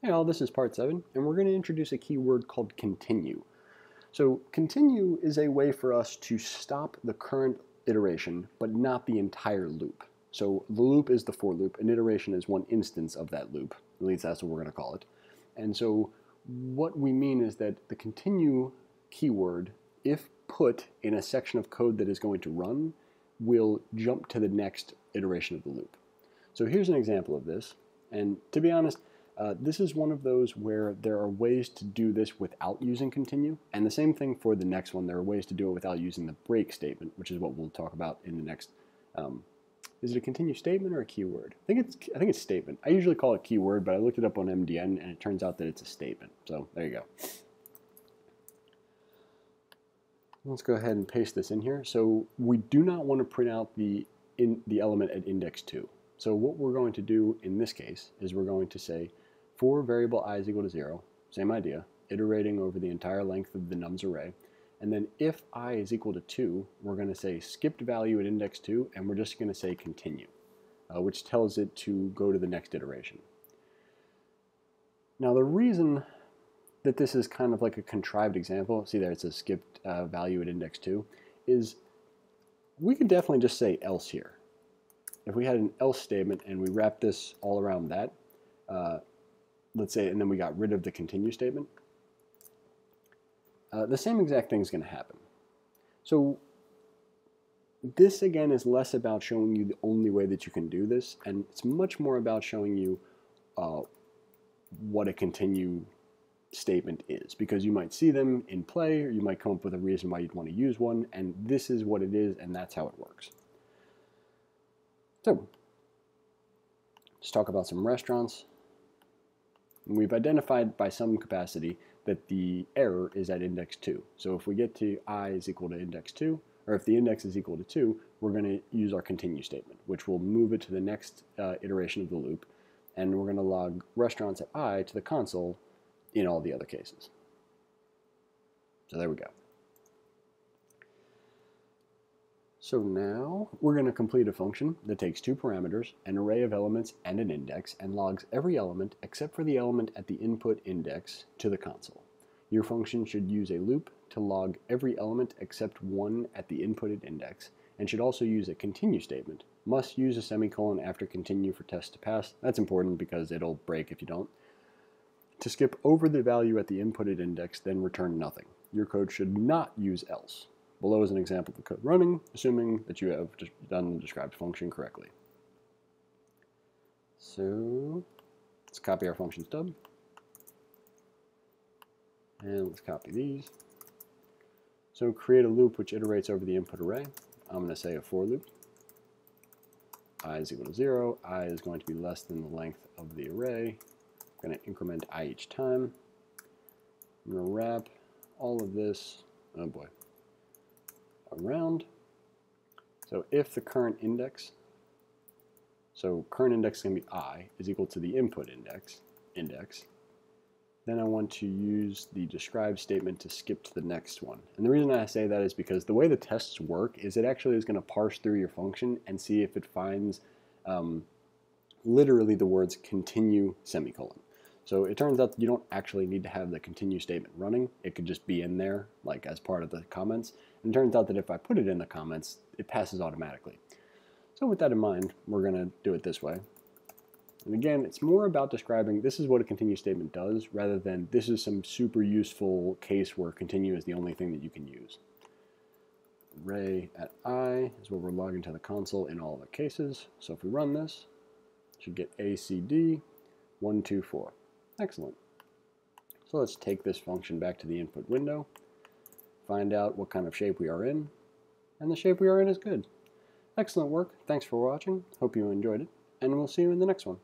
Hey all, this is part 7, and we're going to introduce a keyword called continue. So continue is a way for us to stop the current iteration, but not the entire loop. So the loop is the for loop, an iteration is one instance of that loop, at least that's what we're going to call it. And so what we mean is that the continue keyword, if put in a section of code that is going to run, will jump to the next iteration of the loop. So here's an example of this, and to be honest, uh, this is one of those where there are ways to do this without using continue, and the same thing for the next one. There are ways to do it without using the break statement, which is what we'll talk about in the next. Um, is it a continue statement or a keyword? I think it's I think it's statement. I usually call it keyword, but I looked it up on MDN, and it turns out that it's a statement. So there you go. Let's go ahead and paste this in here. So we do not want to print out the in the element at index two. So what we're going to do in this case is we're going to say for variable i is equal to 0, same idea, iterating over the entire length of the nums array. And then if i is equal to 2, we're going to say skipped value at index 2, and we're just going to say continue, uh, which tells it to go to the next iteration. Now the reason that this is kind of like a contrived example, see there it says skipped uh, value at index 2, is we could definitely just say else here. If we had an else statement and we wrap this all around that, uh, let's say, and then we got rid of the continue statement, uh, the same exact thing is going to happen. So this again is less about showing you the only way that you can do this, and it's much more about showing you uh, what a continue statement is, because you might see them in play, or you might come up with a reason why you'd want to use one, and this is what it is, and that's how it works. So, let's talk about some restaurants. We've identified by some capacity that the error is at index 2. So if we get to i is equal to index 2, or if the index is equal to 2, we're going to use our continue statement, which will move it to the next uh, iteration of the loop, and we're going to log restaurants at i to the console in all the other cases. So there we go. So now we're going to complete a function that takes two parameters, an array of elements and an index, and logs every element except for the element at the input index to the console. Your function should use a loop to log every element except one at the inputted index, and should also use a continue statement. Must use a semicolon after continue for test to pass. That's important because it'll break if you don't. To skip over the value at the inputted index, then return nothing. Your code should not use else. Below is an example of the code running, assuming that you have just done the described function correctly. So let's copy our function stub. And let's copy these. So create a loop which iterates over the input array. I'm going to say a for loop. i is equal to 0. i is going to be less than the length of the array. I'm going to increment i each time. I'm going to wrap all of this, oh boy, around. So if the current index, so current index is going to be i, is equal to the input index, index, then I want to use the describe statement to skip to the next one. And the reason I say that is because the way the tests work is it actually is going to parse through your function and see if it finds um, literally the words continue semicolon. So it turns out that you don't actually need to have the continue statement running. It could just be in there, like as part of the comments. And it turns out that if I put it in the comments, it passes automatically. So with that in mind, we're going to do it this way. And again, it's more about describing this is what a continue statement does, rather than this is some super useful case where continue is the only thing that you can use. Array at i is what we're logging to the console in all the cases. So if we run this, should get ACD 124. Excellent. So let's take this function back to the input window, find out what kind of shape we are in, and the shape we are in is good. Excellent work. Thanks for watching. Hope you enjoyed it, and we'll see you in the next one.